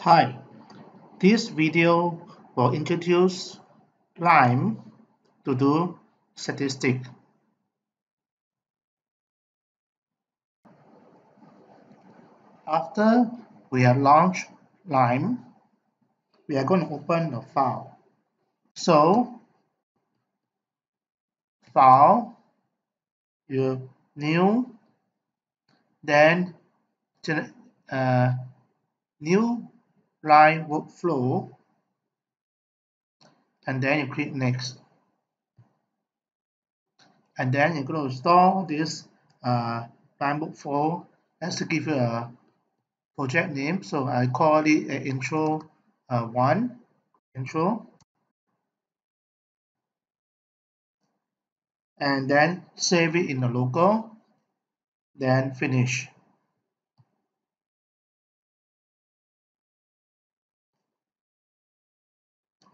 Hi, this video will introduce KNIME to do statistic. After we have launched KNIME, we are going to open the file. So, file, your new, then uh, new KNIME workflow and then you click next. And then you're going to store this uh, KNIME workflow. Let's give you a project name. So I call it a intro uh, one intro. And then save it in the local then finish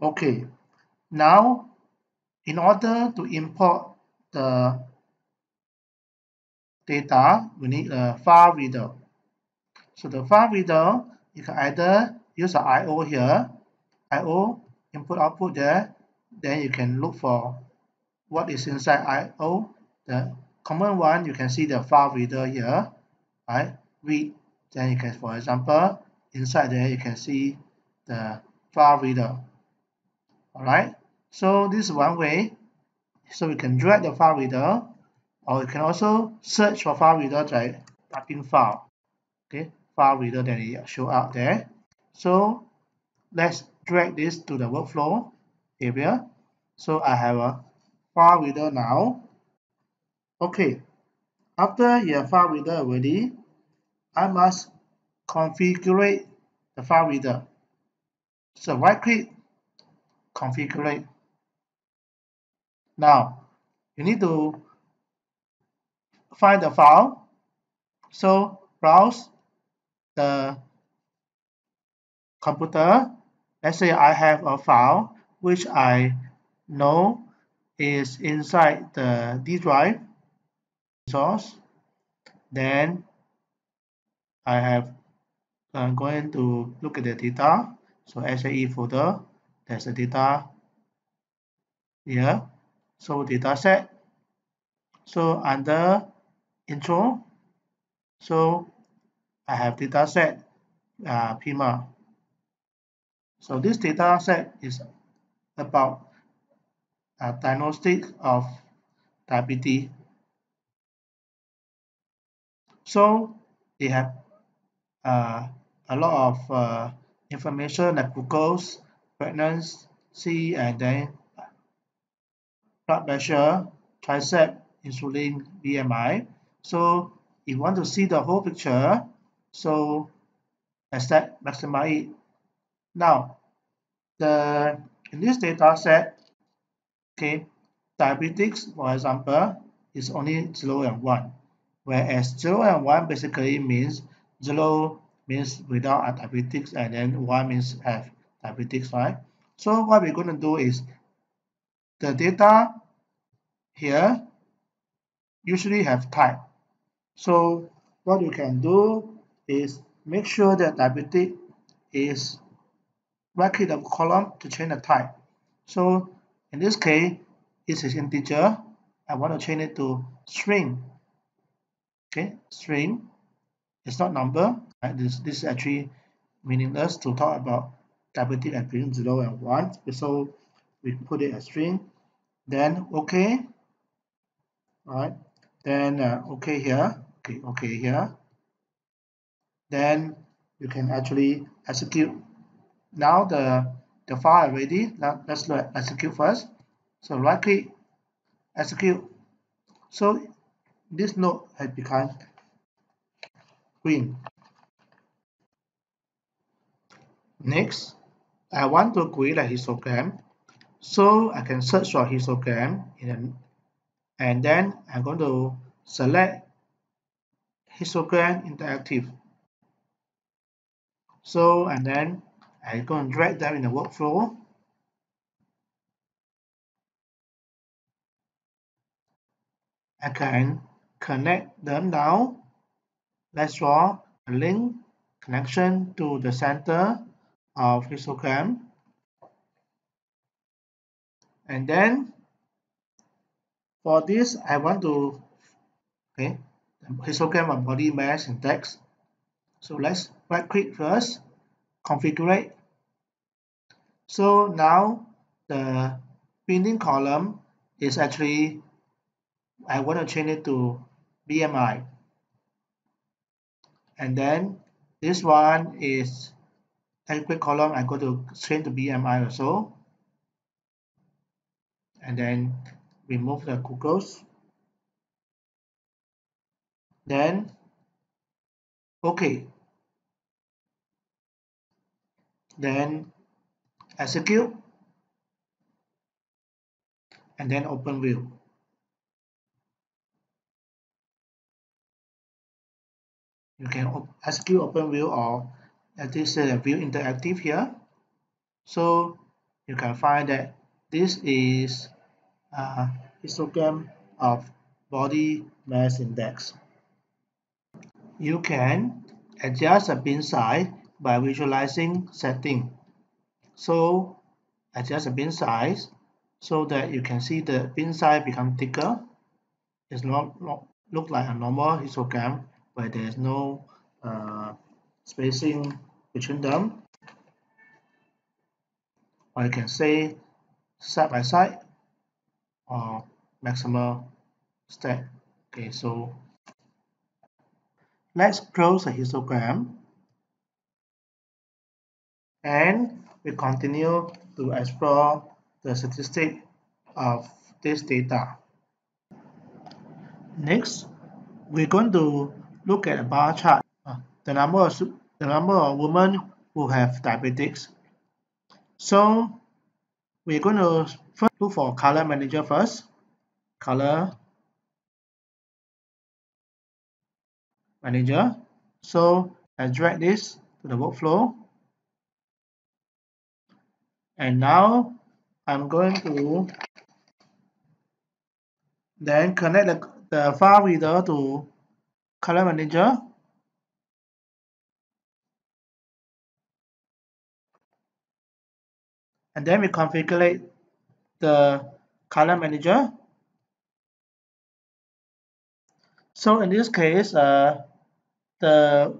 okay. Now in order to import the data we need a file reader. So the file reader you can either use the IO here IO input output there then you can look for what is inside IO the common one you can see the file reader here right? Read. Then you can for example inside there you can see the file reader alright? So this is one way. So we can drag the file reader or we can also search for file reader by typing file. Okay? File reader that it show up there. So let's drag this to the workflow area. So I have a file reader now. Okay. After you have file reader already I must configure the file reader. So right click configure now you need to find the file. So browse the computer. Let's say I have a file which I know is inside the D drive source then I have uh, I'm going to look at the data. So SAE folder there's the data here. So data set. So under intro. So I have data set uh, PIMA. So this data set is about a diagnostic of diabetes. So they have uh, a lot of uh, information like glucose pregnancy and then blood pressure, tricep, insulin, BMI. So if you want to see the whole picture, so extract maximize it. Now, the in this data set, okay, diabetics, for example, is only 0 and 1, whereas 0 and 1 basically means 0 means without diabetics and then 1 means have diabetics, right? So what we're going to do is the data here usually have type. So what you can do is make sure that diabetic is right click the column to change the type. So in this case, it is integer. I want to change it to string. Okay, string. It's not number. Right? This this is actually meaningless to talk about diabetic and being 0 and 1 so we put it as string. Then okay. Right then uh, okay here. Okay okay here. Then you can actually execute. Now the the file ready now let's execute first. So right click execute. So this node has become green. Next I want to create a histogram so I can search for histogram and then I'm going to select histogram interactive. So and then I'm going to drag them in the workflow. I can connect them now. Let's draw a link connection to the center of histogram and then for this I want to okay histogram of body mass index so let's right click first configure so now the binning column is actually I want to change it to BMI and then this one is adequate column I go to change to BMI also. And then remove the glucose then okay. Then execute. And then open view. You can execute open view or this is a view interactive here. So you can find that this is a histogram of body mass index. You can adjust the bin size by visualizing setting. So adjust the bin size so that you can see the bin size become thicker. It's not, not look like a normal histogram where there is no uh, spacing between them or you can say side by side or maximal stack okay so let's close the histogram and we continue to explore the statistic of this data. Next we're going to look at a bar chart. Uh, the number of the number of women who have diabetics so we're going to first look for color manager first. Color manager. So I drag this to the workflow. And now I'm going to then connect the, the file reader to color manager and then we configure the color manager. So in this case uh, the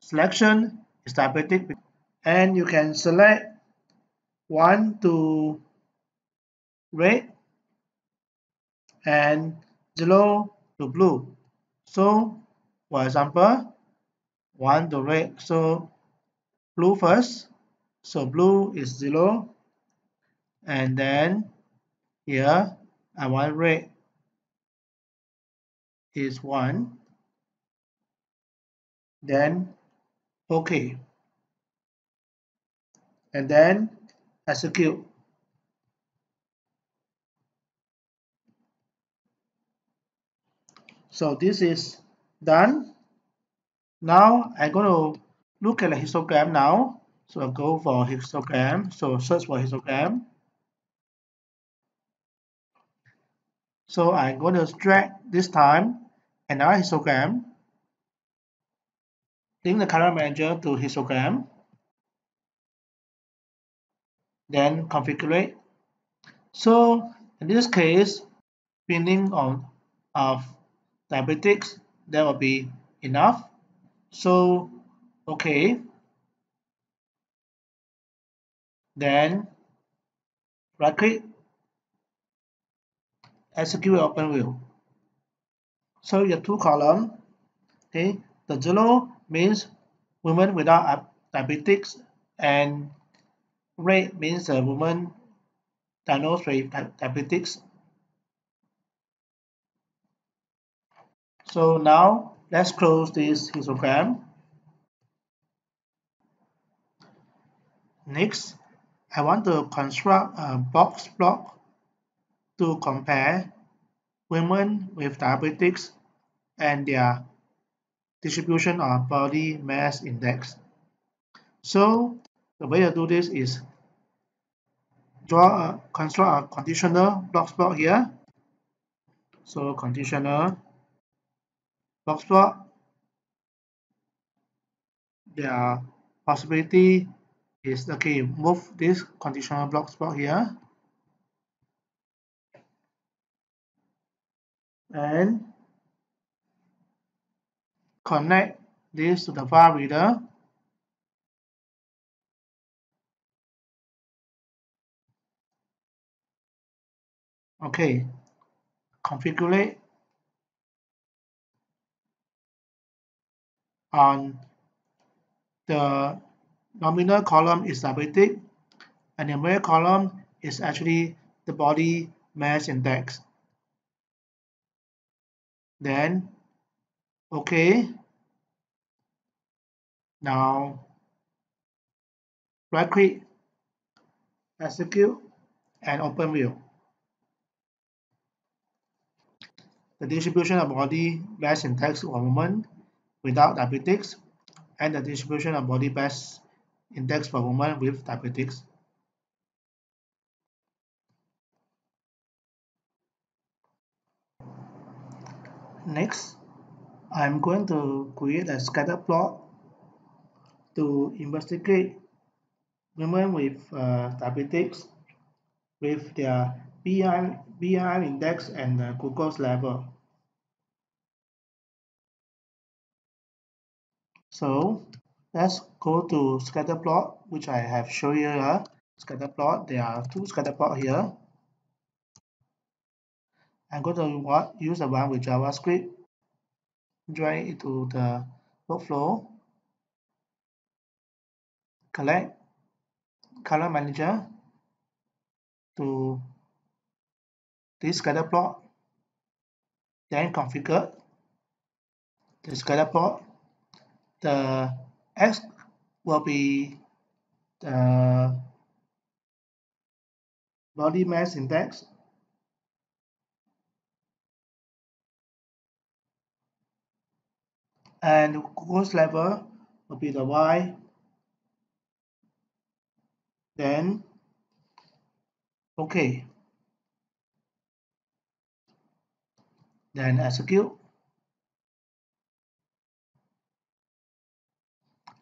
selection is diabetic and you can select one to red and zero to blue. So for example one to red. So blue first. So blue is zero and then here I want red is 1 then OK and then execute. So this is done. Now I'm going to look at the histogram now. So I'll go for histogram. So search for histogram so I'm going to drag this time another histogram link the color manager to histogram. Then configure so in this case binning on of diabetics that will be enough. So okay. Then right click execute open view so you have two columns okay? The zero means women without diabetes and red means a woman diagnosed with diabetes. so now let's close this histogram. Next I want to construct a box plot to compare women with diabetics and their distribution of body mass index. So the way to do this is draw a construct a conditional box plot here. So conditional plot there are possibility is okay move this conditional box plot here and connect this to the file reader. Okay configure on the nominal column is diabetic and the numeric column is actually the body mass index then okay now right click execute and open view the distribution of body mass index for women without diabetics and the distribution of body mass index for women with diabetics. Next, I'm going to create a scatter plot to investigate women with uh, diabetics with their BI, index and glucose level. So let's go to scatter plot, which I have shown you here. Scatter plot, there are two scatter plot here. I'm going to use the one with JavaScript, drag it to the workflow, collect color manager to this scatter plot, then configure the scatter plot. The x will be the body mass index and glucose level will be the y. Then okay. Then execute.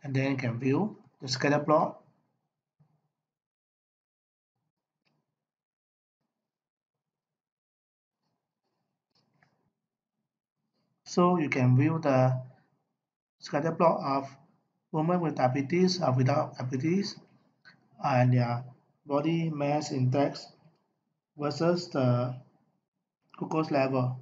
And then you can view the scatter plot. So you can view the scatter plot of women with diabetes or without diabetes and their body mass index versus the glucose level